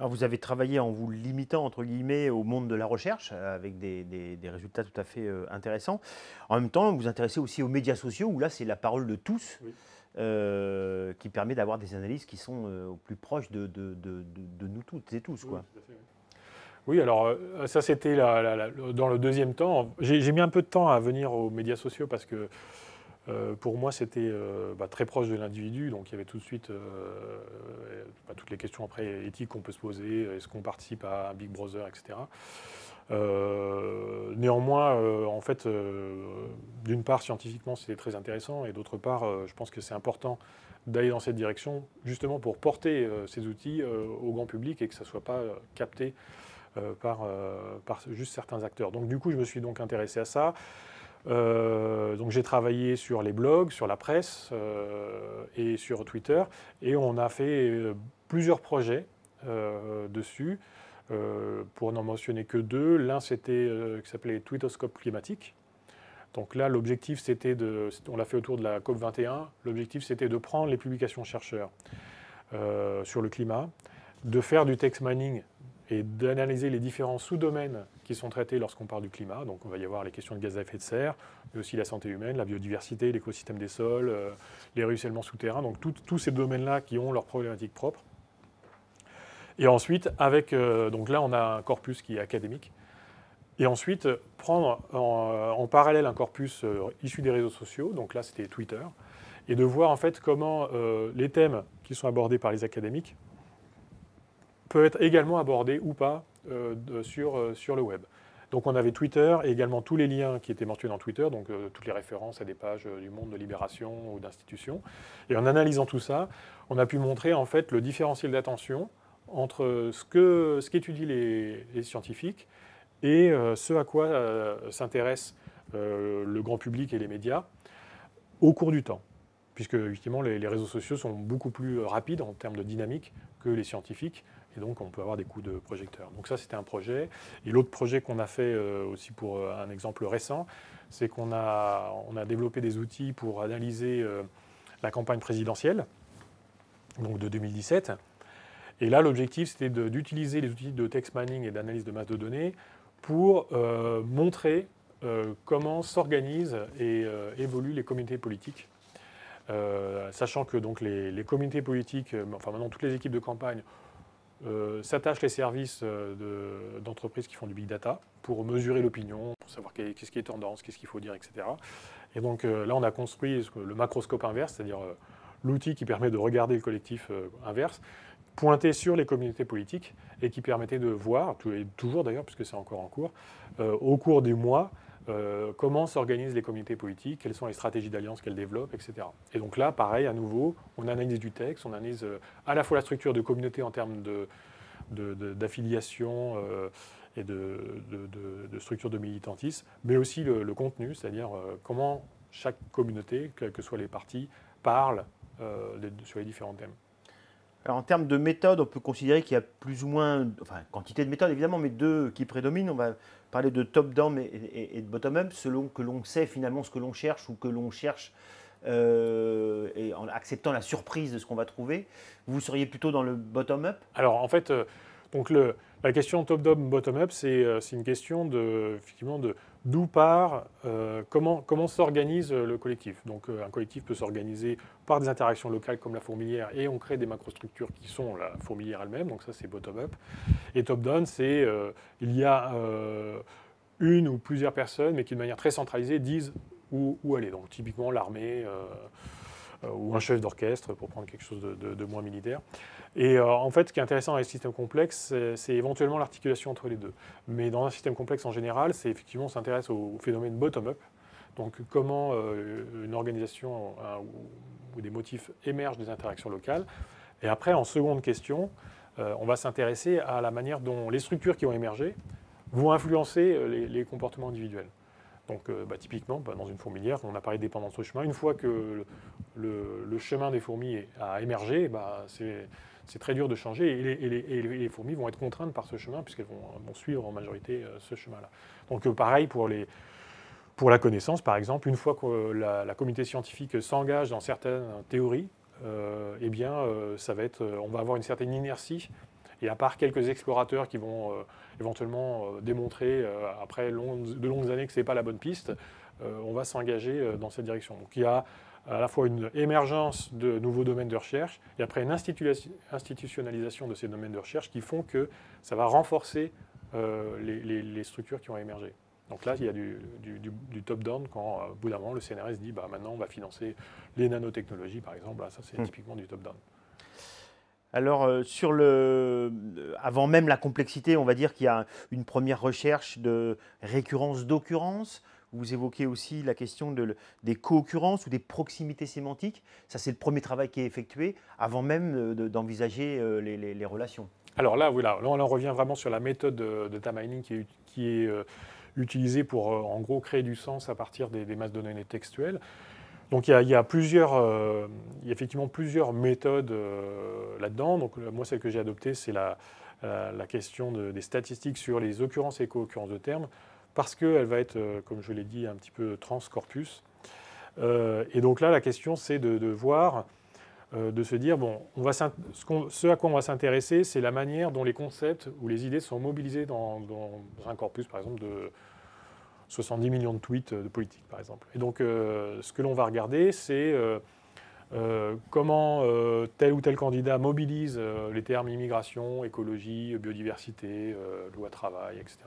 Alors vous avez travaillé en vous limitant entre guillemets au monde de la recherche avec des, résultats tout à fait intéressants. En même temps, vous vous intéressez aussi aux médias sociaux où là c'est la parole de tous. qui permet d'avoir des analyses qui sont au plus proches de, nous toutes et tous. Quoi. Oui, alors euh, ça c'était dans le deuxième temps. J'ai mis un peu de temps à venir aux médias sociaux parce que euh, pour moi c'était euh, bah, très proche de l'individu, donc il y avait tout de suite bah, toutes les questions après éthiques qu'on peut se poser, est-ce qu'on participe à un Big Brother, etc. néanmoins, en fait, d'une part scientifiquement c'était très intéressant et d'autre part, je pense que c'est important d'aller dans cette direction justement pour porter ces outils au grand public et que ça ne soit pas capté euh, par, euh, par juste certains acteurs. Donc du coup, je me suis donc intéressé à ça. Euh, donc j'ai travaillé sur les blogs, sur la presse et sur Twitter, et on a fait plusieurs projets dessus. pour n'en mentionner que deux, l'un c'était qui s'appelait Twittoscope climatique. Donc là, l'objectif c'était de, on l'a fait autour de la COP 21. L'objectif c'était de prendre les publications chercheurs sur le climat, de faire du text mining et d'analyser les différents sous-domaines qui sont traités lorsqu'on parle du climat. Donc on va y avoir les questions de gaz à effet de serre, mais aussi la santé humaine, la biodiversité, l'écosystème des sols, euh, les ruissellements souterrains, donc tous ces domaines-là qui ont leurs problématiques propres. Et ensuite, avec, euh, donc là on a un corpus qui est académique, et ensuite prendre en, parallèle un corpus euh, issu des réseaux sociaux, donc là c'était Twitter, et de voir en fait comment les thèmes qui sont abordés par les académiques peut être également abordé ou pas euh, sur, euh, sur le web. Donc on avait Twitter et également tous les liens qui étaient mentionnés dans Twitter, donc euh, toutes les références à des pages du monde de libération ou d'institutions. Et en analysant tout ça, on a pu montrer en fait le différentiel d'attention entre ce qu'étudient les, les, scientifiques et ce à quoi s'intéresse le grand public et les médias au cours du temps. Puisque les, réseaux sociaux sont beaucoup plus rapides en termes de dynamique que les scientifiques. Et donc, on peut avoir des coups de projecteur. Donc ça, c'était un projet. Et l'autre projet qu'on a fait euh, aussi pour euh, un exemple récent, c'est qu'on a, développé des outils pour analyser euh, la campagne présidentielle, donc de 2017. Et là, l'objectif, c'était d'utiliser les outils de text mining et d'analyse de masse de données pour montrer comment s'organisent et évoluent les communautés politiques. Sachant que donc, les, communautés politiques, enfin maintenant toutes les équipes de campagne, euh, s'attachent les services euh, d'entreprises qui font du big data pour mesurer l'opinion, pour savoir qu'est-ce qui est tendance, qu'est-ce qu'il faut dire, etc. Et donc euh, là, on a construit le macroscope inverse, c'est-à-dire l'outil qui permet de regarder le collectif inverse, pointé sur les communautés politiques et qui permettait de voir, toujours d'ailleurs, puisque c'est encore en cours, au cours des mois, euh, comment s'organisent les communautés politiques, quelles sont les stratégies d'alliance qu'elles développent, etc. Et donc là, pareil, à nouveau, on analyse du texte, on analyse euh, à la fois la structure de communauté en termes d'affiliation euh, et de, structure de militantisme, mais aussi le, contenu, c'est-à-dire comment chaque communauté, quels que soient les partis, parle sur les différents thèmes. Alors en termes de méthode, on peut considérer qu'il y a plus ou moins, enfin quantité de méthodes évidemment, mais deux qui prédominent. On va parler de top-down et, de bottom-up, selon que l'on sait finalement ce que l'on cherche ou que l'on cherche euh, en acceptant la surprise de ce qu'on va trouver. Vous seriez plutôt dans le bottom-up? Alors en fait, euh, donc le, la question top-down, bottom-up, euh, c'est une question de, effectivement de d'où part, euh, comment, s'organise le collectif. Donc euh, un collectif peut s'organiser par des interactions locales comme la fourmilière et on crée des macrostructures qui sont la fourmilière elle-même, donc ça c'est bottom-up. Et top-down, c'est il y a une ou plusieurs personnes, mais qui de manière très centralisée disent où, où aller. Donc typiquement l'armée ou un chef d'orchestre, pour prendre quelque chose de moins militaire. Et euh, en fait, ce qui est intéressant dans les systèmes complexes, c'est éventuellement l'articulation entre les deux. Mais dans un système complexe en général, c'est effectivement, on s'intéresse au, phénomène bottom-up. Donc comment euh, une organisation ou, des motifs émergent des interactions locales. Et après, en seconde question, euh, on va s'intéresser à la manière dont les structures qui ont émergé vont influencer les, comportements individuels. Donc, bah, typiquement, bah, dans une fourmilière, on a parlé de dépendance au chemin. Une fois que le, chemin des fourmis a émergé, bah, c'est c'est très dur de changer et les, fourmis vont être contraintes par ce chemin puisqu'elles vont, suivre en majorité euh, ce chemin-là. Donc euh, pareil pour la connaissance, par exemple, une fois que la, communauté scientifique s'engage dans certaines théories, euh, eh bien, ça va être, on va avoir une certaine inertie Et à part quelques explorateurs qui vont éventuellement démontrer, après de longues années, que ce n'est pas la bonne piste, on va s'engager dans cette direction. Donc il y a à la fois une émergence de nouveaux domaines de recherche et après une institutionnalisation de ces domaines de recherche qui font que ça va renforcer les, structures qui ont émergé. Donc là, il y a du, top-down quand, au bout d'un moment, le CNRS dit bah, maintenant, on va financer les nanotechnologies, par exemple. ça, c'est hmm. typiquement du top-down. Alors, euh, sur le, avant même la complexité, on va dire qu'il y a une première recherche de récurrence d'occurrence. Vous évoquez aussi la question de, des co-occurrences ou des proximités sémantiques. Ça, c'est le premier travail qui est effectué avant même d'envisager euh, les, relations. Alors là, voilà, là, on revient vraiment sur la méthode de data mining qui est, euh, utilisé pour, euh, en gros, créer du sens à partir des, masses de données textuelles. Donc il y a, euh, effectivement plusieurs méthodes euh, là-dedans. Donc moi, celle que j'ai adoptée, c'est la, question des statistiques sur les occurrences et co-occurrences de termes, parce qu'elle va être, comme je l'ai dit, un petit peu transcorpus. et donc là, la question, c'est de, voir, de se dire, bon, ce, à quoi on va s'intéresser, c'est la manière dont les concepts ou les idées sont mobilisés dans, un corpus, par exemple, de, 70 millions de tweets de politique, par exemple. Et donc, euh, ce que l'on va regarder, c'est euh, euh, comment tel ou tel candidat mobilise les termes immigration, écologie, biodiversité, loi travail, etc.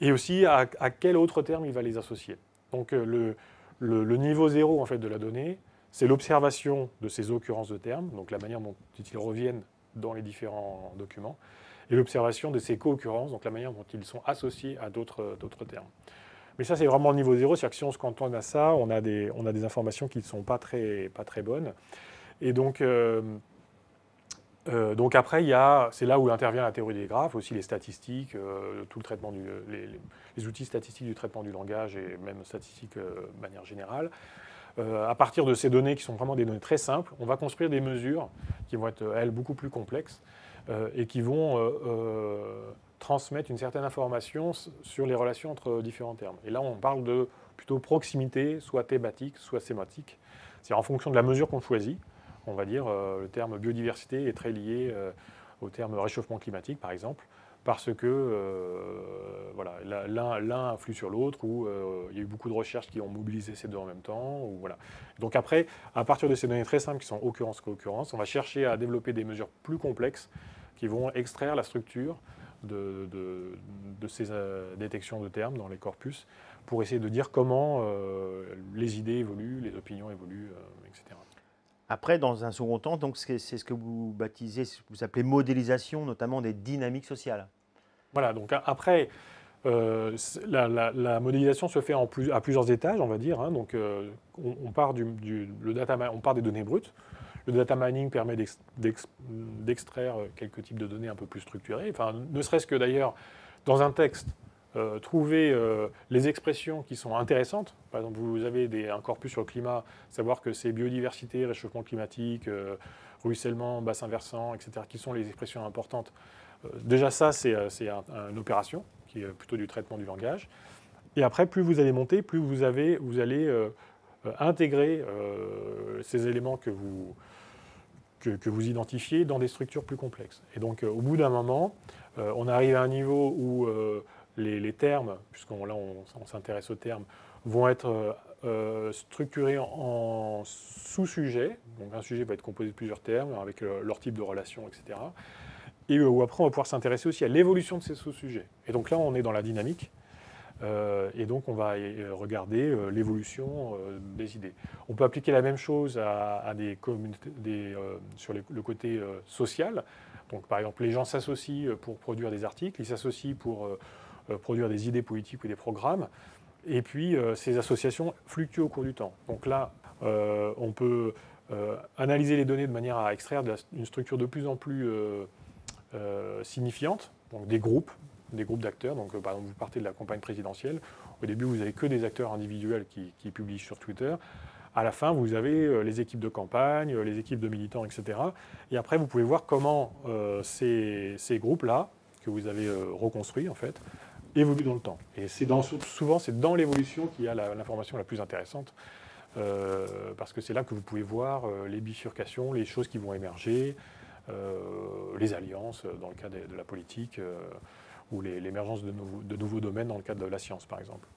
Et aussi à, quel autre terme il va les associer. Donc, le, le, niveau zéro en fait, de la donnée, c'est l'observation de ces occurrences de termes, donc la manière dont ils reviennent dans les différents documents et l'observation de ces co-occurrences, donc la manière dont ils sont associés à d'autres termes. Mais ça, c'est vraiment le niveau zéro, c'est-à-dire que si on se cantonne à ça, on a des, on a des informations qui ne sont pas très, pas très bonnes. Et donc, euh, euh, donc après, c'est là où intervient la théorie des graphes, aussi les statistiques, euh, tout le traitement les, outils statistiques du traitement du langage et même statistiques de manière générale. à partir de ces données qui sont vraiment des données très simples, on va construire des mesures qui vont être, elles, beaucoup plus complexes. Euh, et qui vont euh, euh, transmettre une certaine information sur les relations entre différents termes. Et là, on parle de plutôt proximité, soit thématique, soit sématique. C'est en fonction de la mesure qu'on choisit. On va dire le terme biodiversité est très lié au terme réchauffement climatique, par exemple, parce que voilà, l'un influe sur l'autre, ou il y a eu beaucoup de recherches qui ont mobilisé ces deux en même temps. Donc après, à partir de ces données très simples qui sont occurrence-co-occurrence, on va chercher à développer des mesures plus complexes qui vont extraire la structure de, ces euh, détections de termes dans les corpus pour essayer de dire comment euh, les idées évoluent, les opinions évoluent, euh, etc. Après, dans un second temps, c'est ce que vous baptisez, vous appelez modélisation, notamment des dynamiques sociales. Voilà. Donc après, la, modélisation se fait à plusieurs étages, on va dire. Hein. donc on, part du, data, on part des données brutes. Le data mining permet d'extraire quelques types de données un peu plus structurées. Enfin, ne serait-ce que d'ailleurs, dans un texte, euh, trouver euh, les expressions qui sont intéressantes. Par exemple, vous avez un corpus sur le climat, savoir que c'est biodiversité, réchauffement climatique, euh, ruissellement, bassin versant, etc., qui sont les expressions importantes. déjà ça, c'est une opération qui est plutôt du traitement du langage. Et après, plus vous allez monter, plus vous, avez, vous allez intégrer ces éléments que vous, que, vous identifiez dans des structures plus complexes. Et donc, au bout d'un moment, on arrive à un niveau où euh, les, termes, puisqu'on là on, s'intéresse aux termes, vont être structurés en, sous-sujets. Donc, un sujet va être composé de plusieurs termes avec leur type de relation, etc. Et où après, on va pouvoir s'intéresser aussi à l'évolution de ces sous-sujets. Et donc là, on est dans la dynamique. Euh, et donc, on va euh, regarder euh, l'évolution des idées. On peut appliquer la même chose à, des communautés, sur le côté social. Donc, par exemple, les gens s'associent pour produire des articles, ils s'associent pour produire des idées politiques ou des programmes. Et puis, ces associations fluctuent au cours du temps. Donc là, on peut analyser les données de manière à extraire une structure de plus en plus signifiante, donc des groupes, des groupes d'acteurs. Donc, euh, par exemple, vous partez de la campagne présidentielle. Au début, vous n'avez que des acteurs individuels qui, publient sur Twitter. À la fin, vous avez euh, les équipes de campagne, euh, les équipes de militants, etc. Et après, vous pouvez voir comment ces, groupes-là, que vous avez reconstruits, en fait, évoluent dans le temps. Et c'est dans, souvent, c'est dans l'évolution qu'il y a l'information la, plus intéressante. parce que c'est là que vous pouvez voir les bifurcations, les choses qui vont émerger, les alliances dans le cadre de, la politique ou l'émergence de nouveaux domaines dans le cadre de la science, par exemple.